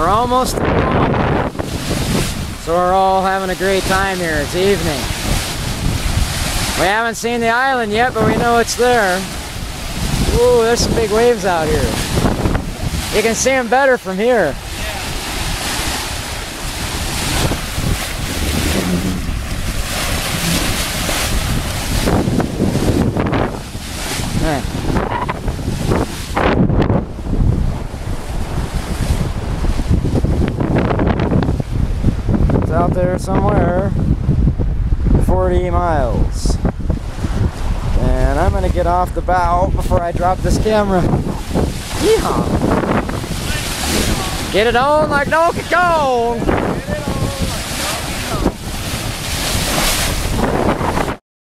We're almost home. So we're all having a great time here. It's evening. We haven't seen the island yet, but we know it's there. Ooh, there's some big waves out here. You can see them better from here. It's out there somewhere. 40 miles. And I'm gonna get off the bow before I drop this camera. Yeehaw! Get it on like Donkey Kong!